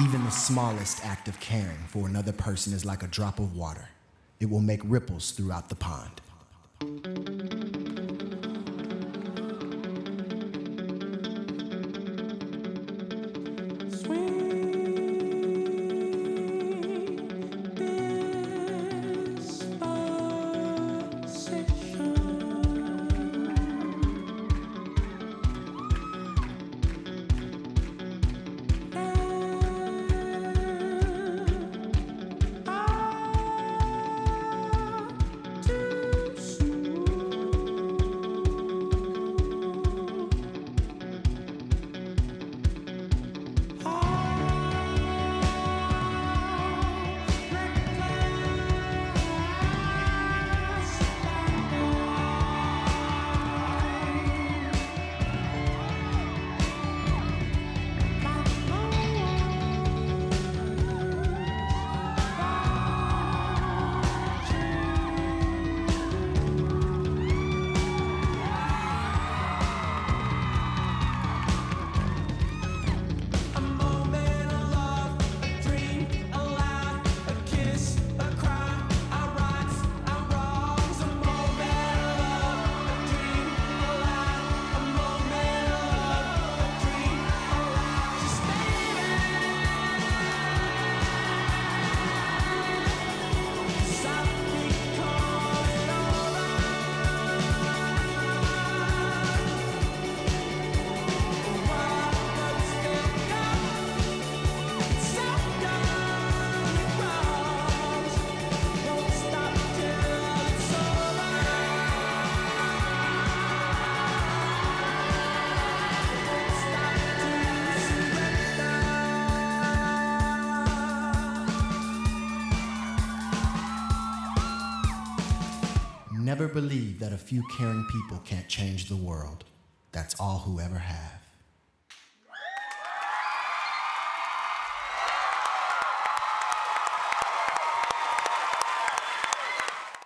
Even the smallest act of caring for another person is like a drop of water. It will make ripples throughout the pond. Never believe that a few caring people can't change the world. That's all who ever have.